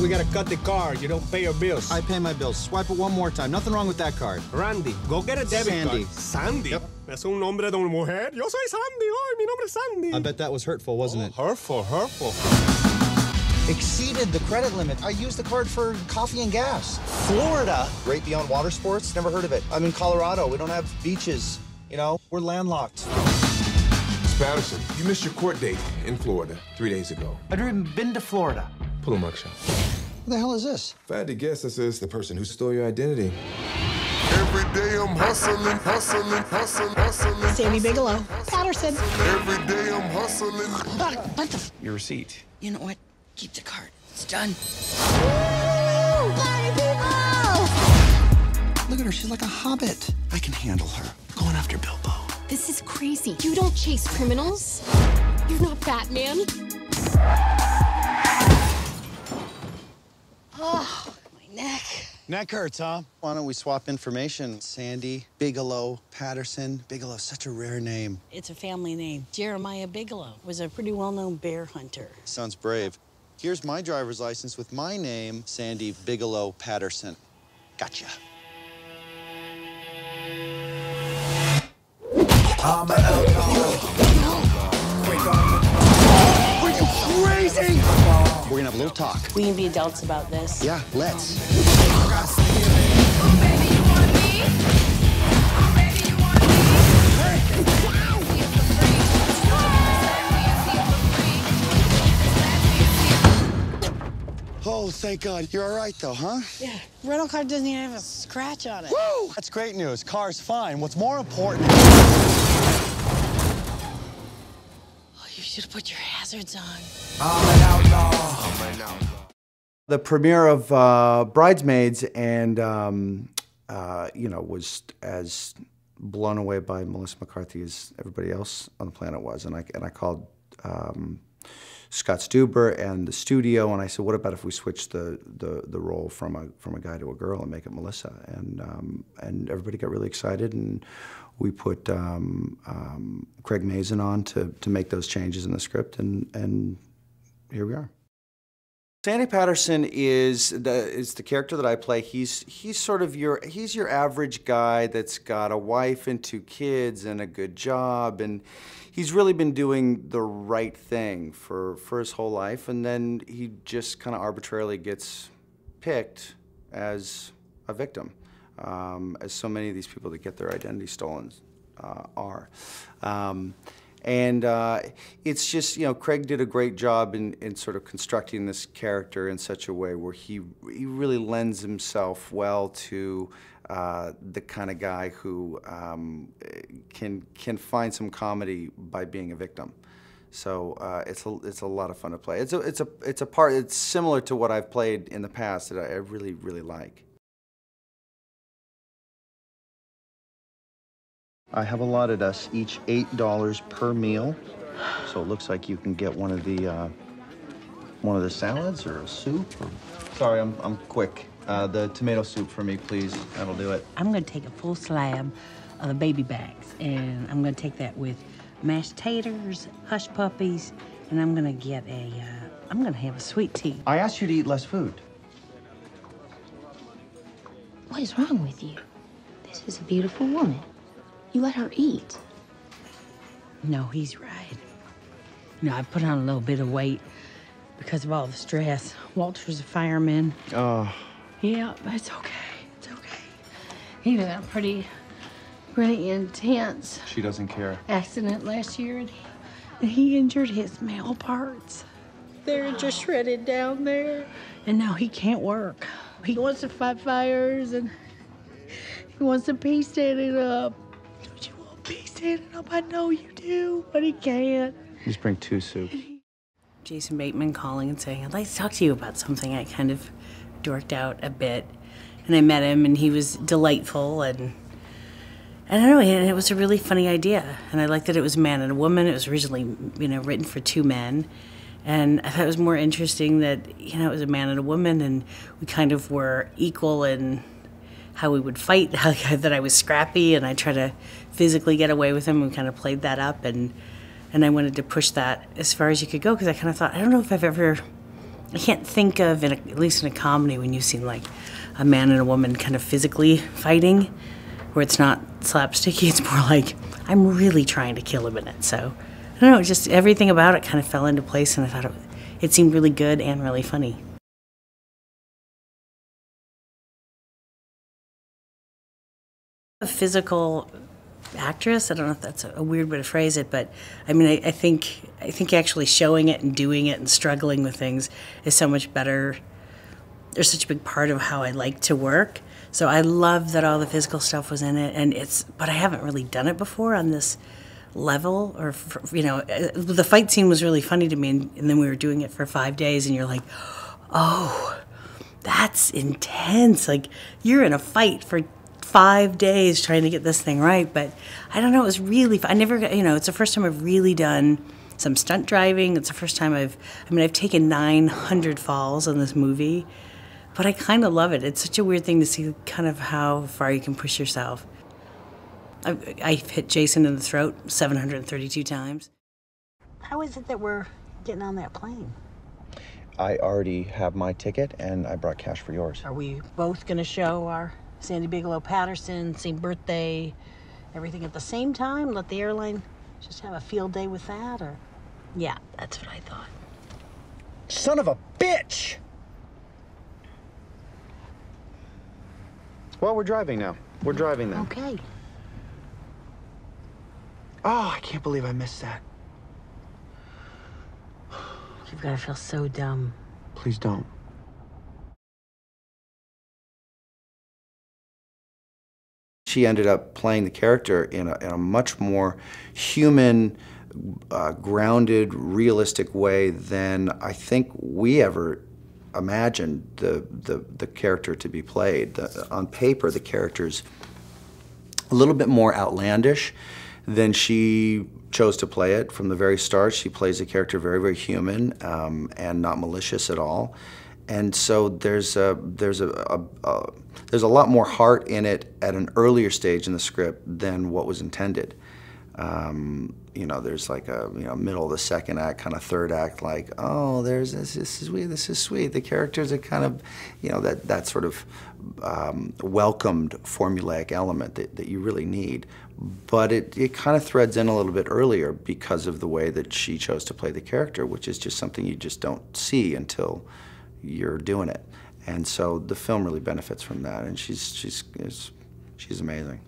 we gotta cut the card. You don't pay your bills. I pay my bills. Swipe it one more time. Nothing wrong with that card. Randy, go get a debit Sandy. card. Sandy. Yep. Es un nombre de una mujer. Yo soy Sandy. Ay, mi nombre es Sandy. I bet that was hurtful, wasn't it? Oh, hurtful, hurtful. Exceeded the credit limit. I used the card for coffee and gas. Florida, right beyond water sports. Never heard of it. I'm in Colorado. We don't have beaches. You know, we're landlocked. Miss Patterson, you missed your court date in Florida three days ago. I've never even been to Florida. Pull a mugshot. What the hell is this? If I had to guess, this is the person who stole your identity. Every day I'm hustling, hustling, hustling, hustling. Sandy Bigelow, Patterson. Every day I'm hustling. What, what the? Your receipt. You know what? Keep the card. It's done. Look at her. She's like a hobbit. I can handle her. Going after Bilbo. This is crazy. You don't chase criminals. You're not Batman. Oh, my neck. Neck hurts, huh? Why don't we swap information? Sandy, Bigelow, Patterson. Bigelow, such a rare name. It's a family name. Jeremiah Bigelow was a pretty well-known bear hunter. Sounds brave. Here's my driver's license with my name, Sandy Bigelow Patterson. Gotcha. Are you crazy? We're gonna have a little talk. We can be adults about this. Yeah, let's. Oh, thank God. You're all right, though, huh? Yeah. Rental car doesn't even have a scratch on it. Woo! That's great news. Car's fine. What's more important? Oh, you should have put your hazards on. The premiere of uh, Bridesmaids, and um, uh, you know was as blown away by Melissa McCarthy as everybody else on the planet was, and I and I called um, Scott Stuber and the studio, and I said, "What about if we switch the, the, the role from a from a guy to a girl and make it Melissa?" And um, and everybody got really excited, and we put um, um, Craig Mazin on to to make those changes in the script, and and here we are. Sandy Patterson is the is the character that I play. He's he's sort of your he's your average guy that's got a wife and two kids and a good job and he's really been doing the right thing for for his whole life and then he just kind of arbitrarily gets picked as a victim, um, as so many of these people that get their identity stolen uh, are. Um, and uh, it's just, you know, Craig did a great job in, in sort of constructing this character in such a way where he, he really lends himself well to uh, the kind of guy who um, can, can find some comedy by being a victim. So uh, it's, a, it's a lot of fun to play. It's a, it's, a, it's a part, it's similar to what I've played in the past that I I really, really like. I have allotted us each $8 per meal. So it looks like you can get one of the uh, one of the salads or a soup. Or... Sorry, I'm, I'm quick. Uh, the tomato soup for me, please. That'll do it. I'm gonna take a full slab of the baby backs, and I'm gonna take that with mashed taters, hush puppies, and I'm gonna get a. Uh, I'm gonna have a sweet tea. I asked you to eat less food. What is wrong with you? This is a beautiful woman. You let her eat. No, he's right. You know, I put on a little bit of weight because of all the stress. Walter's a fireman. Oh, Yeah, but it's okay. It's okay. He had a pretty, pretty intense she doesn't care. accident last year, and he, and he injured his male parts. They're just shredded down there, and now he can't work. He wants to fight fires, and he wants to be standing up. Standing up? I know you do, but he can't. Just bring two soups. Jason Bateman calling and saying, I'd like to talk to you about something. I kind of dorked out a bit. And I met him, and he was delightful. And I don't know, and it was a really funny idea. And I liked that it was a man and a woman. It was originally, you know, written for two men. And I thought it was more interesting that, you know, it was a man and a woman, and we kind of were equal in how we would fight, how that I was scrappy, and I tried to physically get away with him. We kind of played that up, and and I wanted to push that as far as you could go because I kind of thought I don't know if I've ever I can't think of, in a, at least in a comedy, when you've seen like a man and a woman kind of physically fighting, where it's not slapsticky, it's more like I'm really trying to kill him in it. So I don't know, just everything about it kind of fell into place, and I thought it, it seemed really good and really funny. A physical actress. I don't know if that's a weird way to phrase it, but I mean, I, I, think I think actually showing it and doing it and struggling with things is so much better. There's such a big part of how I like to work. So I love that all the physical stuff was in it, and it's. But I haven't really done it before on this level, or you know, uh, the fight scene was really funny to me, and, and then we were doing it for five days, and you're like, oh, that's intense. Like you're in a fight for five days trying to get this thing right. But I don't know, it was really fun. I never, you know, it's the first time I've really done some stunt driving. It's the first time I've, I mean, I've taken 900 falls in this movie, but I kind of love it. It's such a weird thing to see kind of how far you can push yourself. I've, I've hit Jason in the throat 732 times. How is it that we're getting on that plane? I already have my ticket and I brought cash for yours. Are we both going to show our Sandy Bigelow Patterson, same birthday, everything at the same time? Let the airline just have a field day with that? Or, yeah, that's what I thought. Son of a bitch! Well, we're driving now. We're driving then. Okay. Oh, I can't believe I missed that. You've got to feel so dumb. Please don't. She ended up playing the character in a, in a much more human, uh, grounded, realistic way than I think we ever imagined the, the, the character to be played. The, on paper, the character's a little bit more outlandish than she chose to play it from the very start. She plays the character very, very human um, and not malicious at all. And so there's a, there's a, a, a there's a lot more heart in it at an earlier stage in the script than what was intended. Um, you know, there's like a you know middle of the second act, kind of third act, like oh, there's this, this is sweet, this is sweet. The characters are kind of, you know, that that sort of um, welcomed formulaic element that, that you really need. But it, it kind of threads in a little bit earlier because of the way that she chose to play the character, which is just something you just don't see until you're doing it. And so the film really benefits from that, and she's, she's, she's amazing.